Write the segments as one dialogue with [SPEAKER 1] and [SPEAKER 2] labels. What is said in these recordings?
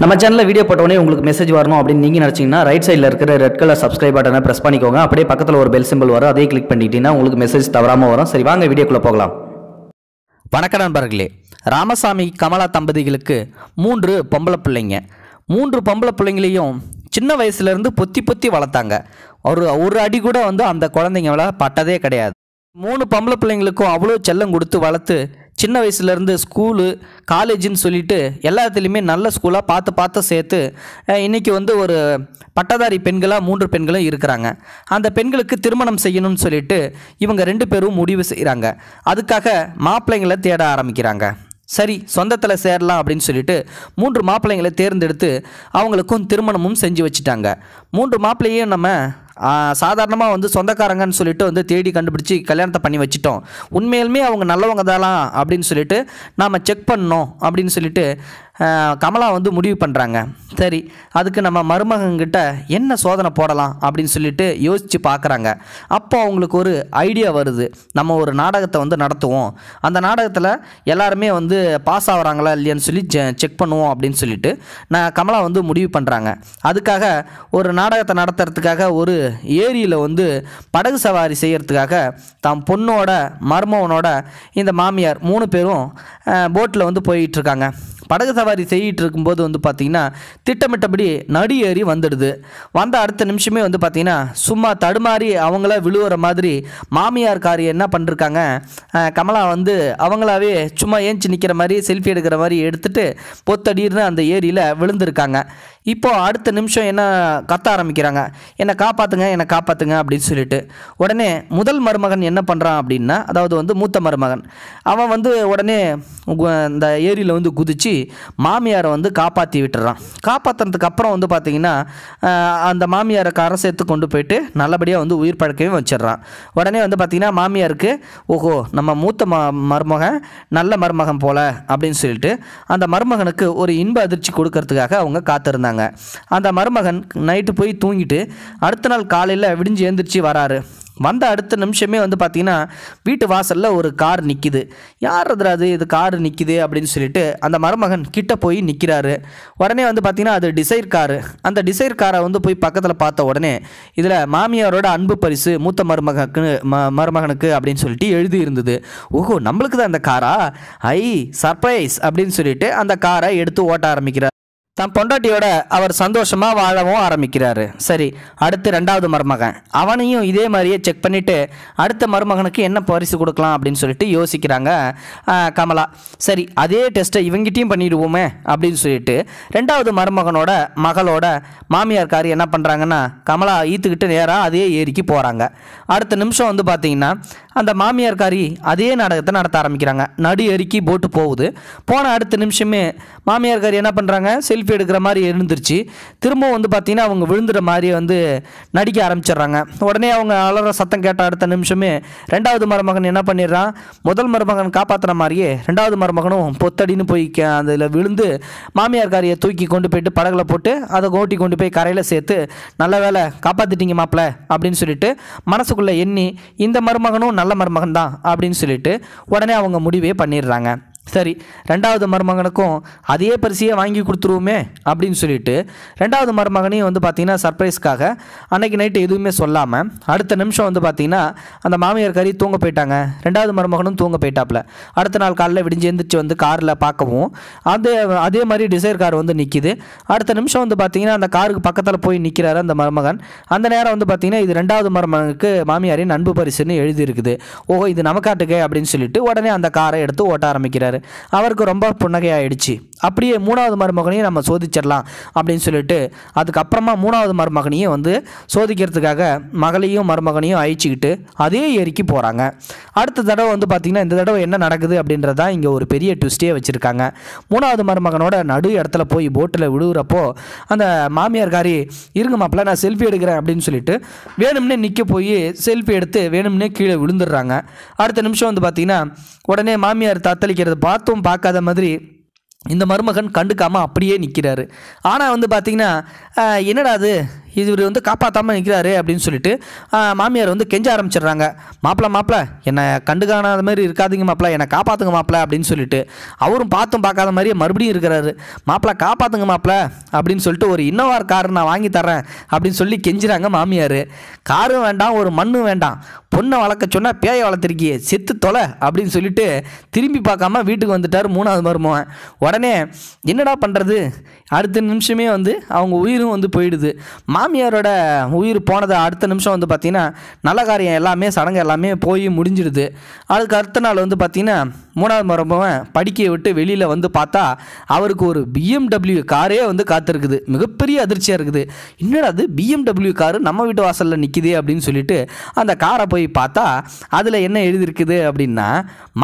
[SPEAKER 1] நம்ம சேனலில் வீடியோ போட்டோடனே உங்களுக்கு மெசேஜ் வரணும் அப்படின்னு நீங்கள் நினச்சிங்கன்னா ரைட் சைடில் இருக்கிற ரெட் கலர் சப்ஸ்கிரைப் பட்டனை ப்ரெஸ் பண்ணிக்கோங்க. அப்படியே பக்கத்தில் ஒரு பெல் சிம்பிள் வரும். அதே கிளிக் பண்ணிக்கிட்டீங்கன்னா உங்களுக்கு மெசேஜ் தவறாமல் வரும். சரி வாங்க வீடியோக்குள்ளே போகலாம்.
[SPEAKER 2] வணக்க நண்பர்களே ராமசாமி கமலா தம்பதிகளுக்கு மூன்று பொம்பளை பிள்ளைங்க. மூன்று பொம்பளை பிள்ளைங்களையும் சின்ன வயசுலேருந்து பொத்தி பொத்தி வளர்த்தாங்க. ஒரு ஒரு அடி கூட வந்து அந்த குழந்தைங்கள பட்டதே கிடையாது. மூணு பொம்பளை பிள்ளைங்களுக்கும் அவ்வளோ செல்லம் கொடுத்து வளர்த்து சின்ன வயசுலேருந்து ஸ்கூலு காலேஜுன்னு சொல்லிட்டு எல்லாத்துலேயுமே நல்ல ஸ்கூலாக பார்த்து பார்த்து சேர்த்து இன்றைக்கி வந்து ஒரு பட்டதாரி பெண்களாக மூன்று பெண்களும் இருக்கிறாங்க. அந்த பெண்களுக்கு திருமணம் செய்யணும்னு சொல்லிட்டு இவங்க ரெண்டு பேரும் முடிவு செய்கிறாங்க அதுக்காக மாப்பிள்ளைங்களை தேட ஆரம்பிக்கிறாங்க. சரி சொந்தத்தில் சேரலாம் அப்படின்னு சொல்லிட்டு மூன்று மாப்பிள்ளைங்களை தேர்ந்தெடுத்து அவங்களுக்கும் திருமணமும் செஞ்சு வச்சுட்டாங்க. மூன்று மாப்பிள்ளையும் நம்ம சாதாரணமாக வந்து சொந்தக்காரங்கன்னு சொல்லிட்டு வந்து தேடி கண்டுபிடிச்சி கல்யாணத்தை பண்ணி வச்சிட்டோம். உண்மையிலுமே அவங்க நல்லவங்க தானா அப்படின்னு சொல்லிட்டு நாம் செக் பண்ணோம் அப்படின்னு சொல்லிட்டு கமலா வந்து முடிவு பண்ணுறாங்க சரி அதுக்கு நம்ம மருமகங்கிட்ட என்ன சோதனை போடலாம் அப்படின்னு சொல்லிட்டு யோசித்து பார்க்குறாங்க அப்போ அவங்களுக்கு ஒரு ஐடியா வருது. நம்ம ஒரு நாடகத்தை வந்து நடத்துவோம். அந்த நாடகத்தில் எல்லாருமே வந்து பாஸ் ஆகுறாங்களா இல்லையான்னு சொல்லி செக் பண்ணுவோம் அப்படின்னு சொல்லிட்டு நான் கமலா வந்து முடிவு பண்ணுறாங்க அதுக்காக ஒரு நாடகத்தை நடத்துறதுக்காக ஒரு ஏரியில் வந்து படகு சவாரி செய்யறதுக்காக தாம் பொண்ணோட மர்மவனோட இந்த மாமியார் மூணு பேரும் போட்டில் வந்து போயிட்டுருக்காங்க படகு சவாரி செய்யிட்டு இருக்கும்போது வந்து பார்த்திங்கன்னா திட்டமிட்டபடி நடு ஏறி வந்துடுது. வந்த அடுத்த நிமிஷமே வந்து பார்த்திங்கன்னா சும்மா தடுமாறி அவங்கள விழுவுற மாதிரி மாமியார் காரி என்ன பண்ணிருக்காங்க? கமலா வந்து அவங்களாவே சும்மா ஏஞ்சி நிற்கிற மாதிரி செல்ஃபி எடுக்கிற மாதிரி எடுத்துட்டு பொத்தடிர்னு அந்த ஏரியில் விழுந்திருக்காங்க. இப்போது அடுத்த நிமிஷம் என்ன கத்த ஆரம்பிக்கிறாங்க? என்னை காப்பாற்றுங்க என்னை காப்பாற்றுங்க அப்படின்னு சொல்லிட்டு. உடனே முதல் மருமகன் என்ன பண்ணுறான் அப்படின்னா அதாவது வந்து மூத்த மருமகன். அவன் வந்து உடனே அந்த இந்த ஏரியில் வந்து குதித்து மாமியாரை வந்து காப்பாற்றி விட்டுறான். காப்பாற்றுறதுக்கு அப்புறம் வந்து பார்த்திங்கன்னா அந்த மாமியாரை கரை சேர்த்து கொண்டு போயிட்டு நல்லபடியாக வந்து உயிர் பழக்கவே வச்சிடுறான். உடனே வந்து பார்த்திங்கன்னா மாமியாருக்கு ஓஹோ நம்ம மூத்த ம மருமகன் நல்ல மருமகன் போல் அப்படின்னு சொல்லிட்டு அந்த மருமகனுக்கு ஒரு இன்ப அதிர்ச்சி கொடுக்கறதுக்காக அவங்க காத்திருந்தாங்க. அந்த மருமகன் நைட்டு போய் தூங்கிட்டு அடுத்த நாள் காலையில் விடிஞ்சு எழுந்திரிச்சு வராரு. வந்த அடுத்த நிமிஷமே வந்து பார்த்தீங்கன்னா வீட்டு வாசலில் ஒரு கார் நிற்கிது யார் அது? இது கார் நிற்கிது அப்படின்னு சொல்லிட்டு அந்த மருமகன் கிட்ட போய் நிற்கிறாரு உடனே வந்து பார்த்தீங்கன்னா அது டிசைர் காரு. அந்த டிசைர் காரை வந்து போய் பக்கத்தில் பார்த்த உடனே இதில் மாமியாரோட அன்பு பரிசு மூத்த மருமகனுக்கு ம மருமகனுக்கு அப்படின்னு சொல்லிட்டு எழுதி இருந்தது. ஓஹோ நம்மளுக்கு தான் அந்த காரா? ஐ சர்ப்ரைஸ் அப்படின்னு சொல்லிட்டு அந்த காரை எடுத்து ஓட்ட ஆரம்பிக்கிறார். தன் பொண்டாட்டியோட அவர் சந்தோஷமாக வாழவும் ஆரம்பிக்கிறாரு. சரி அடுத்து ரெண்டாவது மருமகன். அவனையும் இதே மாதிரியே செக் பண்ணிவிட்டு அடுத்த மருமகனுக்கு என்ன பரிசு கொடுக்கலாம் அப்படின்னு சொல்லிட்டு யோசிக்கிறாங்க கமலா. சரி அதே டெஸ்ட்டை இவங்கிட்டையும் பண்ணிடுவோமே அப்படின்னு சொல்லிட்டு ரெண்டாவது மருமகனோட மகளோட மாமியார்காரி என்ன பண்ணுறாங்கன்னா கமலா ஈத்துக்கிட்டு நேராக அதே ஏரிக்கு போகிறாங்க அடுத்த நிமிஷம் வந்து பார்த்திங்கன்னா அந்த மாமியார்காரி அதே நாடகத்தை நடத்த ஆரம்பிக்கிறாங்க. நடு எறுக்கி போட்டு போகுது. போன அடுத்த நிமிஷமே மாமியார்காரி என்ன பண்ணுறாங்க செல்ஃபி எடுக்கிற மாதிரி இருந்துருச்சு. திரும்பவும் வந்து பார்த்திங்கன்னா அவங்க விழுந்துற மாதிரி வந்து நடிக்க ஆரம்பிச்சிடுறாங்க. உடனே அவங்க அலற சத்தம் கேட்ட அடுத்த நிமிஷமே ரெண்டாவது மருமகன் என்ன பண்ணிடுறான்? முதல் மருமகன் காப்பாற்றுற மாதிரியே ரெண்டாவது மருமகனும் பொத்தடின்னு போய் அதில் விழுந்து மாமியார்காரியை தூக்கி கொண்டு போயிட்டு படகுல போட்டு அதை ஓட்டி கொண்டு போய் கரையில் சேர்த்து நல்ல வேலை காப்பாற்றிட்டீங்க மாப்பிள்ள அப்படின்னு சொல்லிட்டு மனசுக்குள்ளே எண்ணி இந்த மருமகனும் நல்ல மருமகன் தான் அப்படின்னு சொல்லிட்டு உடனே அவங்க முடிவே பண்ணிடுறாங்க. சரி ரெண்டாவது மருமகனுக்கும் அதே பரிசையே வாங்கி கொடுத்துருவோமே அப்படின்னு சொல்லிட்டு ரெண்டாவது மருமகனையும் வந்து பார்த்திங்கன்னா சர்ப்ரைஸ்க்காக அன்னைக்கு நைட்டு எதுவுமே சொல்லாமல் அடுத்த நிமிஷம் வந்து பார்த்திங்கன்னா அந்த மாமியார் கறி தூங்க போயிட்டாங்க. ரெண்டாவது மருமகனும் தூங்க போயிட்டாப்புல அடுத்த நாள் காலையில் விடிஞ்சு எழுந்திரிச்சு வந்து காரில் பார்க்கவும் அதே அதே மாதிரி டிசைர் கார் வந்து நிற்கிது அடுத்த நிமிஷம் வந்து பார்த்திங்கன்னா அந்த காருக்கு பக்கத்தில் போய் நிற்கிறாரு அந்த மருமகன். அந்த நேரம் வந்து பார்த்திங்கன்னா இது ரெண்டாவது மருமகனுக்கு மாமியாரின் அன்பு பரிசுன்னு எழுதியிருக்குது. ஓஹோ இது நமக்காட்டுக்கே அப்படின்னு சொல்லிட்டு உடனே அந்த காரை எடுத்து ஓட்ட ஆரம்பிக்கிறாரு. அவருக்கு ரொம்ப புன்னகையாயிடுச்சு. அப்படியே மூணாவது மருமகனையும் நம்ம சோதிச்சிடலாம் அப்படின்னு சொல்லிட்டு அதுக்கப்புறமா மூணாவது மருமகனையும் வந்து சோதிக்கிறதுக்காக மகளையும் மருமகனையும் அழிச்சிக்கிட்டு அதே ஏரிக்கு போகிறாங்க அடுத்த தடவை வந்து பார்த்திங்கன்னா இந்த தடவை என்ன நடக்குது அப்படின்றதா இங்கே ஒரு பெரிய ட்விஸ்டே வச்சுருக்காங்க. மூணாவது மருமகனோட நடு இடத்துல போய் போட்டில் விழுகிறப்போ அந்த மாமியார்காரி இருங்க மாப்பிள்ள நான் செல்ஃபி எடுக்கிறேன் அப்படின்னு சொல்லிட்டு வேணும்னே நிற்க போய் செல்ஃபி எடுத்து வேணும்னே கீழே விழுந்துடுறாங்க. அடுத்த நிமிஷம் வந்து பார்த்திங்கன்னா உடனே மாமியார் தத்தளிக்கிறது பார்த்தும் பார்க்காத மாதிரி இந்த மருமகன் கண்டுக்காமல் அப்படியே நிற்கிறாரு ஆனால் வந்து பார்த்திங்கன்னா என்னடா அது? இவர் வந்து காப்பாற்றாமல் நிற்கிறாரு அப்படின்னு சொல்லிட்டு மாமியார் வந்து கெஞ்ச ஆரம்பிச்சிடுறாங்க. மாப்பிள மாப்பிள என்னை கண்டு காணாத மாதிரி இருக்காதீங்க மாப்பிள என்னை காப்பாற்றுங்க மாப்பிள அப்படின்னு சொல்லிட்டு அவரும் பார்த்தும் பார்க்காத மாதிரியே மறுபடியும் இருக்கிறாரு. மாப்பிள காப்பாற்றுங்க மாப்பிள அப்படின்னு சொல்லிட்டு ஒரு இன்னோவார் கார் நான் வாங்கி தரேன் அப்படின்னு சொல்லி கெஞ்சுறாங்க மாமியார். காரும் வேண்டாம் ஒரு மண்ணும் வேண்டாம். பொண்ணை வளர்க்க சொன்னால் பேயை வளர்த்துருக்கியே செத்து தொலை அப்படின்னு சொல்லிட்டு திரும்பி பார்க்காம வீட்டுக்கு வந்துட்டார் மூணாவது மருமகன். உடனே என்னடா பண்ணுறது அடுத்த நிமிஷமே வந்து அவங்க உயிரும் வந்து போயிடுது. மா மாமியாரோட உயிர் போனதை அடுத்த நிமிஷம் வந்து பார்த்திங்கன்னா நல்ல காரியம் எல்லாமே சடங்கு எல்லாமே போய் முடிஞ்சிடுது. அதுக்கு அடுத்த நாள் வந்து பார்த்திங்கன்னா மூணாவது மரபவன் படிக்கையை விட்டு வெளியில் வந்து பார்த்தா அவருக்கு ஒரு பிஎம்டபிள்யூ காரே வந்து காத்திருக்குது. மிகப்பெரிய அதிர்ச்சியாக இருக்குது. என்னடா அது பிஎம்டபிள்யூ காரு நம்ம வீட்டு வாசலில் நிற்கிது அப்படின்னு சொல்லிட்டு அந்த காரை போய் பார்த்தா அதில் என்ன எழுதியிருக்குது அப்படின்னா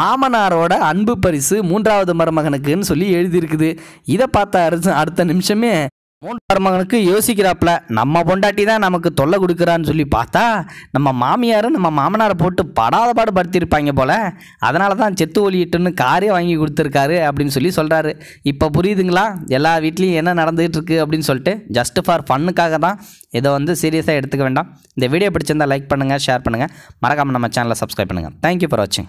[SPEAKER 2] மாமனாரோட அன்பு பரிசு மூன்றாவது மருமகனுக்குன்னு சொல்லி எழுதியிருக்குது. இதை பார்த்த அடுத்த நிமிஷமே மூன்று மருமகனுக்கு யோசிக்கிறாப்புல நம்ம பொண்டாட்டி தான் நமக்கு தொல்லை கொடுக்குறான்னு சொல்லி பார்த்தா நம்ம மாமியாரும் நம்ம மாமனாரை போட்டு படாத பாடு படுத்திருப்பாங்க போல அதனால தான் செத்து ஒலியிட்டுன்னு காரே வாங்கி கொடுத்துருக்காரு அப்படின்னு சொல்லி சொல்கிறாரு இப்போ புரியுதுங்களா? எல்லா வீட்லேயும் என்ன நடந்துகிட்டு இருக்குது அப்படின்னு சொல்லிட்டு ஜஸ்ட் ஃபார் ஃபன்னுக்காக தான் இதை வந்து சீரியஸாக எடுத்துக்க வேண்டாம். இந்த வீடியோ பிடிச்சிருந்தா லைக் பண்ணுங்கள் ஷேர் பண்ணுங்கள் மறக்காமல் நம்ம சேனலை சப்ஸ்கிரைப் பண்ணுங்கள் தேங்க்யூ ஃபார் வாட்சிங்